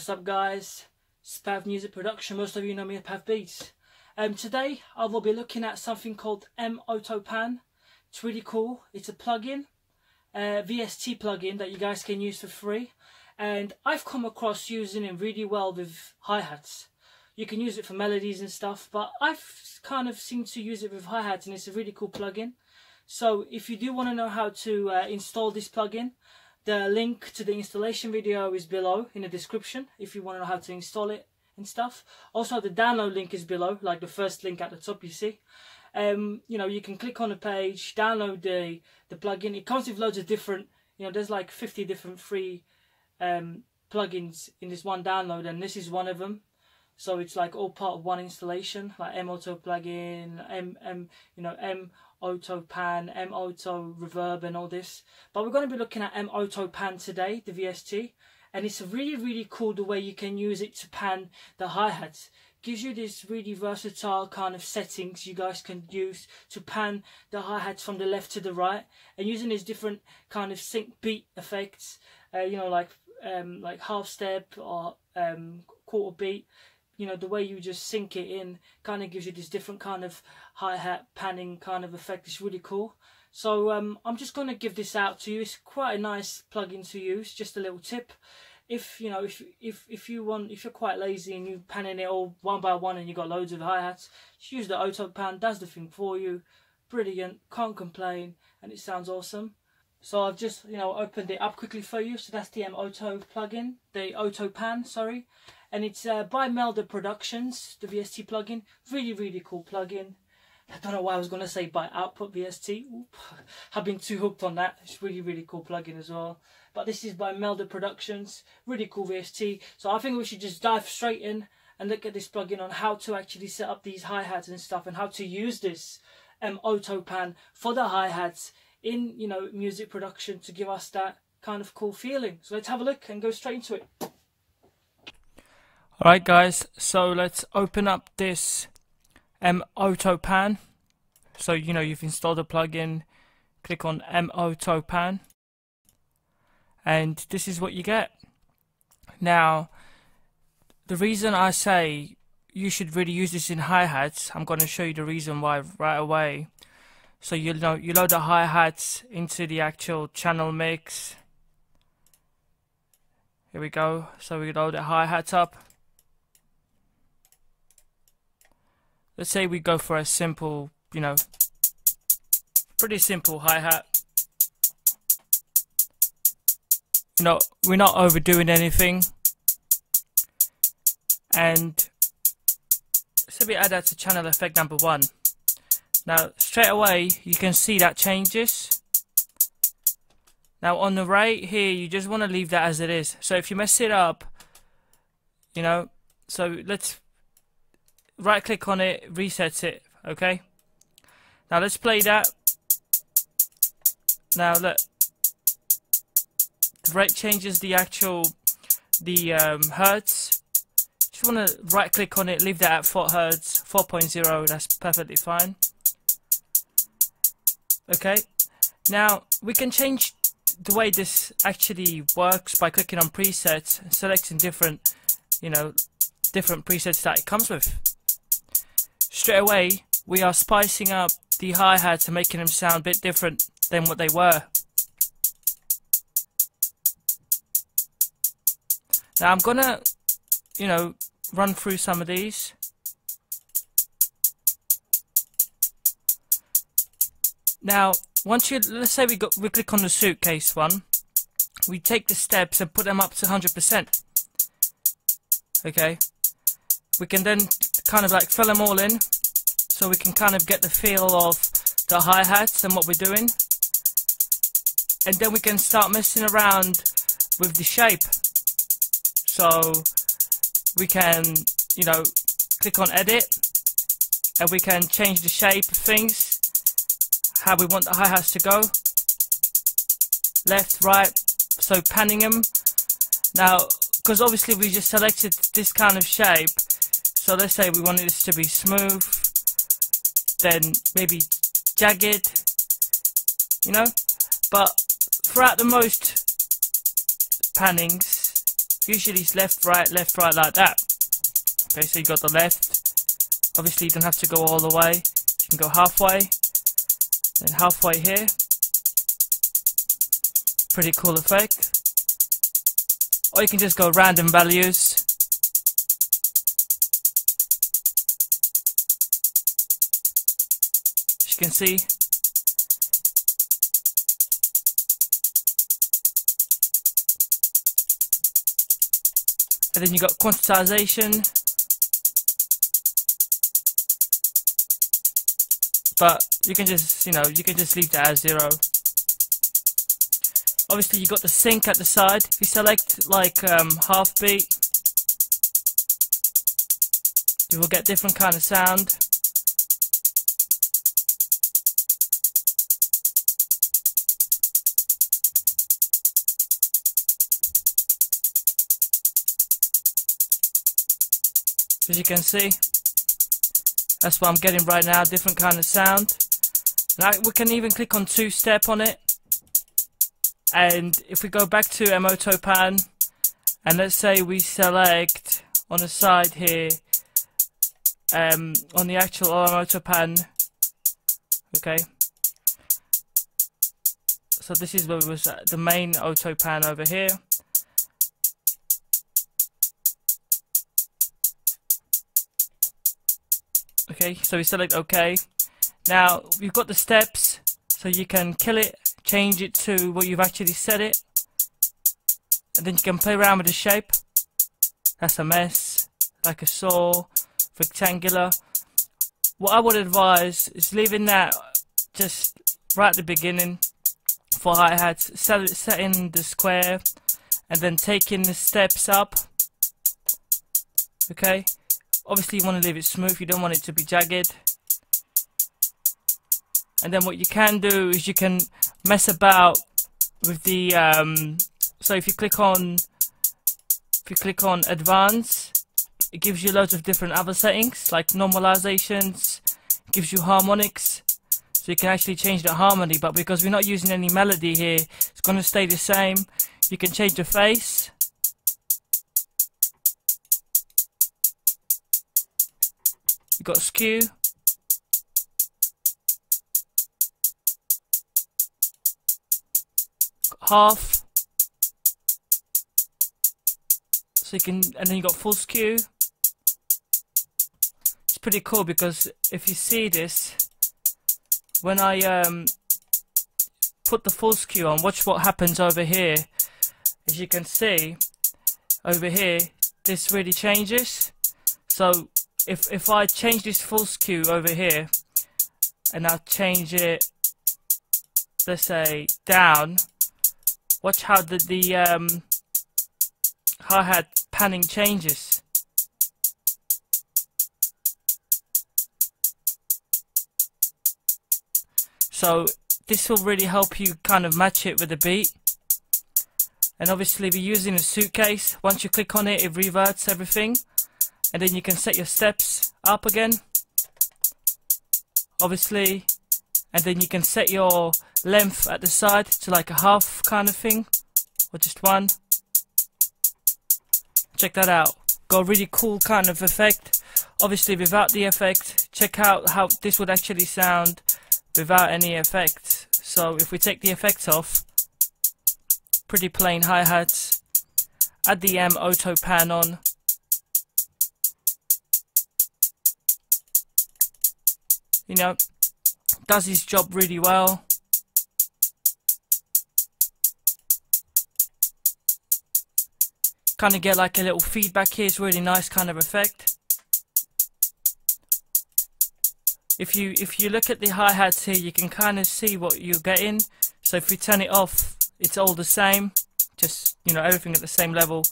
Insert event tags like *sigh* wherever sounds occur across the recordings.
What's up, guys? It's Pav Music Production. Most of you know me as Pav Beats. Um, today I will be looking at something called M Auto Pan. It's really cool. It's a plugin, a VST plugin that you guys can use for free, and I've come across using it really well with hi hats. You can use it for melodies and stuff, but I've kind of seemed to use it with hi hats, and it's a really cool plugin. So if you do want to know how to uh, install this plugin, the link to the installation video is below in the description if you want to know how to install it and stuff. Also, the download link is below, like the first link at the top you see. Um, you know, you can click on the page, download the, the plugin. It comes with loads of different, you know, there's like 50 different free um, plugins in this one download, and this is one of them. So it's like all part of one installation, like M Auto plugin, M M you know M Auto Pan, M Auto Reverb, and all this. But we're going to be looking at M Auto Pan today, the VST, and it's really really cool the way you can use it to pan the hi hats. Gives you this really versatile kind of settings you guys can use to pan the hi hats from the left to the right, and using these different kind of sync beat effects, uh, you know like um, like half step or um, quarter beat you know the way you just sync it in kind of gives you this different kind of hi-hat panning kind of effect. It's really cool. So um, I'm just going to give this out to you. It's quite a nice plugin to use just a little tip. If you know if if if you want if you're quite lazy and you're panning it all one by one and you got loads of hi-hats just use the auto pan. Does the thing for you. Brilliant. Can't complain. And it sounds awesome. So I've just you know opened it up quickly for you. So that's the M Auto plugin. The Auto Pan sorry and it's uh, by Melda Productions, the VST plugin. Really, really cool plugin. I don't know why I was going to say by Output VST. Oop. I've been too hooked on that. It's really, really cool plugin as well. But this is by Melda Productions. Really cool VST. So I think we should just dive straight in and look at this plugin on how to actually set up these hi-hats and stuff and how to use this um, auto pan for the hi-hats in, you know, music production to give us that kind of cool feeling. So let's have a look and go straight into it. Alright guys, so let's open up this um, M Auto Pan. So you know you've installed a plugin, click on M Auto Pan, and this is what you get. Now, the reason I say you should really use this in hi-hats, I'm going to show you the reason why right away. So you know you load the hi-hats into the actual channel mix. Here we go. So we load the hi-hats up. Let's say we go for a simple, you know, pretty simple hi-hat. You know, we're not overdoing anything. And so we add that to channel effect number one. Now, straight away, you can see that changes. Now, on the right here, you just want to leave that as it is. So if you mess it up, you know, so let's right click on it, resets it, okay? Now let's play that. Now look, the rate changes the actual, the um, hertz. Just want to right click on it, leave that at 4 hertz, 4.0, that's perfectly fine. Okay, now we can change the way this actually works by clicking on presets and selecting different, you know, different presets that it comes with straight away we are spicing up the hi-hats and making them sound a bit different than what they were. Now I'm gonna, you know, run through some of these. Now, once you, let's say we got, we click on the suitcase one, we take the steps and put them up to 100%. Okay. We can then kind of like fill them all in so we can kind of get the feel of the hi-hats and what we're doing. And then we can start messing around with the shape. So we can you know click on edit and we can change the shape of things how we want the hi-hats to go. Left right so panning them now because obviously we just selected this kind of shape so let's say we wanted this to be smooth, then maybe jagged, you know? But throughout the most pannings, usually it's left, right, left, right like that. Okay, so you got the left. Obviously, you don't have to go all the way. You can go halfway, then halfway here. Pretty cool effect. Or you can just go random values. Can see, and then you've got quantization. But you can just you know you can just leave that as zero. Obviously you've got the sync at the side. If you select like um, half beat you will get different kind of sound as you can see. That's what I'm getting right now different kind of sound. Now we can even click on two step on it. And if we go back to M Auto Pan and let's say we select on the side here um, on the actual M Auto Pan okay. So this is where was the main auto pan over here okay? So we select OK now we've got the steps so you can kill it change it to what you've actually set it. And then you can play around with the shape. That's a mess. Like a saw rectangular. What I would advise is leaving that just right at the beginning for hi-hats set, setting the square and then taking the steps up. Okay Obviously you want to leave it smooth, you don't want it to be jagged. And then what you can do is you can mess about with the, um, so if you click on, if you click on advanced, it gives you loads of different other settings, like normalizations, gives you harmonics, so you can actually change the harmony, but because we're not using any melody here, it's going to stay the same. You can change the phase, You've got skew. half. So you can, and then you got full skew. It's pretty cool because if you see this, when I um, put the full skew on, watch what happens over here. As you can see, over here, this really changes. So if if I change this full skew over here and I change it let's say down watch how the, the um, hi-hat panning changes. So this will really help you kind of match it with the beat. And obviously we're using a suitcase. Once you click on it it reverts everything and then you can set your steps up again obviously. And then you can set your length at the side to like a half kind of thing or just one. Check that out. Got a really cool kind of effect. Obviously without the effect check out how this would actually sound without any effect. So if we take the effects off pretty plain hi-hats. Add the M auto pan on you know, does his job really well. Kind of get like a little feedback here, it's really nice kind of effect. If you if you look at the hi-hats here, you can kind of see what you're getting. So if we turn it off, it's all the same. Just, you know, everything at the same level.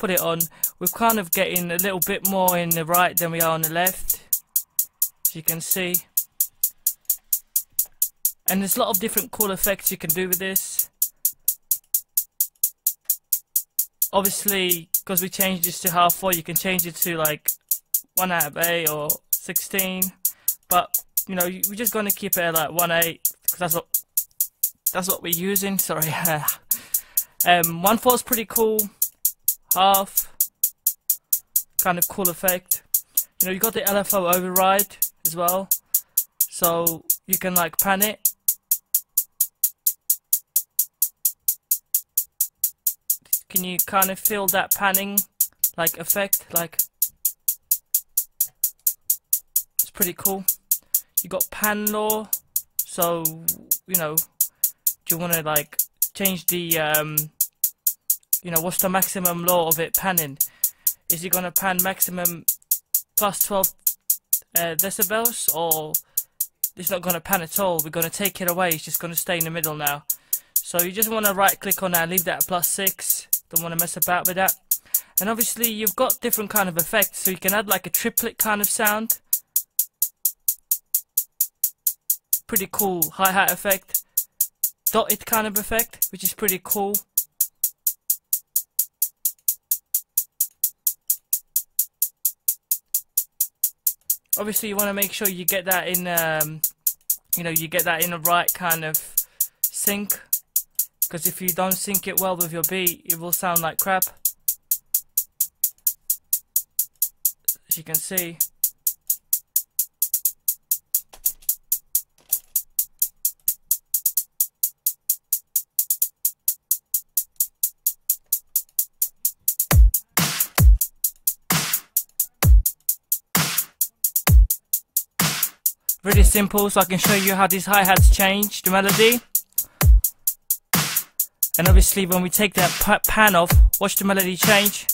Put it on. We're kind of getting a little bit more in the right than we are on the left. As you can see. And there's a lot of different cool effects you can do with this. Obviously, because we changed this to half four, you can change it to like 1 out of 8 or 16. But, you know, we're just going to keep it at like 1 8 because that's what, that's what we're using. *laughs* Sorry. um, 1 4 is pretty cool. half. Kind of cool effect. You know, you got the LFO override as well. So you can like pan it. Can you kind of feel that panning like effect? Like it's pretty cool. You got pan law, so you know, do you want to like change the um, you know, what's the maximum law of it panning? Is it gonna pan maximum plus 12 uh, decibels or it's not going to pan at all. We're going to take it away. It's just going to stay in the middle now. So you just want to right click on that, leave that at plus 6. Don't want to mess about with that. And obviously you've got different kind of effects. So you can add like a triplet kind of sound. Pretty cool hi-hat effect. Dotted kind of effect, which is pretty cool. Obviously you want to make sure you get that in um, you know you get that in the right kind of sync. Because if you don't sync it well with your beat it will sound like crap. As you can see Really simple, so I can show you how these hi-hats change the melody. And obviously when we take that pan off, watch the melody change.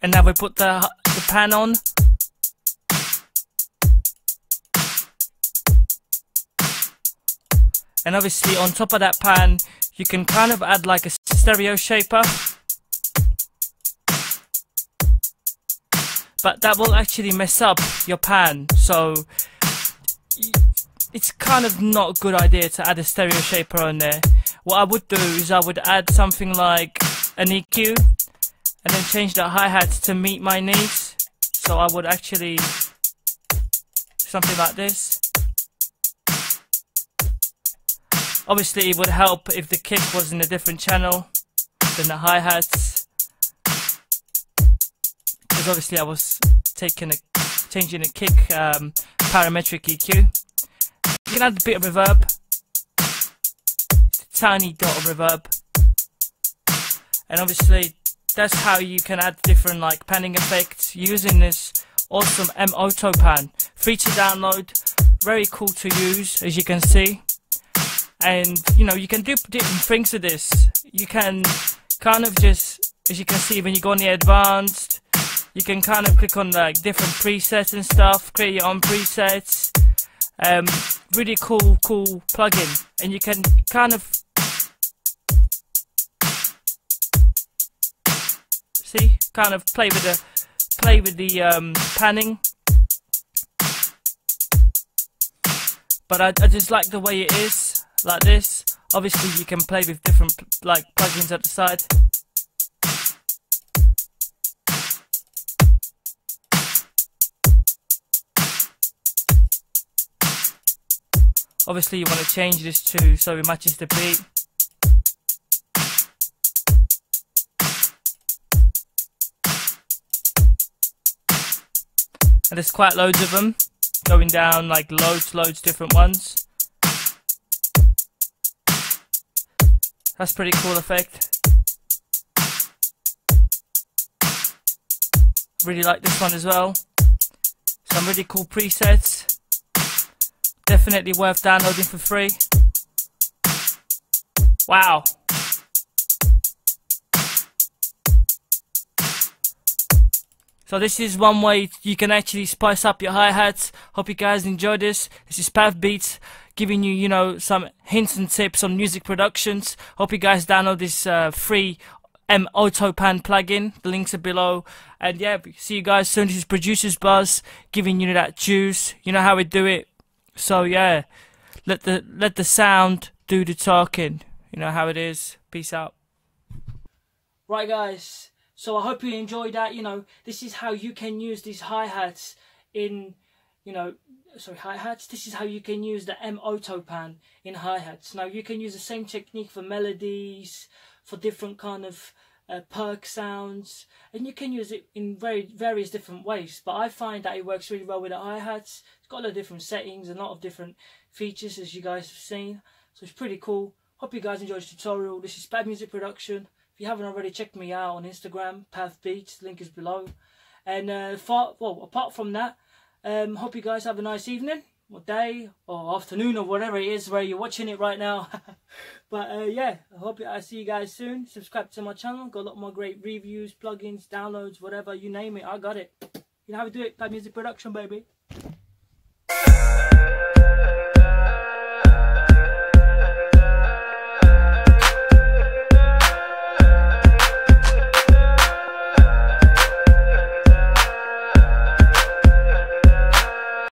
And now we put the, the pan on. And obviously on top of that pan, you can kind of add like a stereo shaper. But that will actually mess up your pan so it's kind of not a good idea to add a stereo shaper on there. What I would do is I would add something like an EQ and then change the hi-hat to meet my needs so I would actually something like this. Obviously it would help if the kick was in a different channel than the hi-hats because obviously I was taking a changing a kick um, parametric EQ. You can add a bit of reverb, tiny dot of reverb, and obviously that's how you can add different like panning effects using this awesome M Auto Pan. Free to download, very cool to use as you can see, and you know you can do different things with this. You can kind of just as you can see when you go on the advanced you can kind of click on like different presets and stuff, create your own presets. Um, really cool, cool plugin, and you can kind of see, kind of play with the play with the um, panning. But I, I just like the way it is, like this. Obviously, you can play with different like plugins at the side. Obviously you want to change this to so it matches the beat. And there's quite loads of them going down like loads, loads different ones. That's pretty cool effect. Really like this one as well. Some really cool presets. Definitely worth downloading for free. Wow. So this is one way you can actually spice up your hi-hats. Hope you guys enjoyed this. This is Pav Beats giving you, you know, some hints and tips on music productions. Hope you guys download this uh, free M Autopan plugin. The links are below. And yeah, see you guys soon. This is Producers Buzz giving you that juice. You know how we do it. So yeah, let the let the sound do the talking. You know how it is. Peace out. Right, guys. So I hope you enjoyed that. You know, this is how you can use these hi hats in, you know, sorry hi-hats this is how you can use the M Auto pan in hi-hats now you can use the same technique for melodies for different kind of uh, perc sounds and you can use it in very various different ways but I find that it works really well with the hi-hats. It's got a lot of different settings a lot of different features as you guys have seen so it's pretty cool. Hope you guys enjoyed the tutorial. This is Pav Music Production. If you haven't already checked me out on Instagram Pav Beats link is below. And uh, far, well apart from that um, hope you guys have a nice evening or day or afternoon or whatever it is where you're watching it right now. *laughs* but uh, yeah, I hope I see you guys soon. Subscribe to my channel. Got a lot more great reviews, plugins, downloads, whatever you name it. I got it. You know how to do it. Pav music production, baby.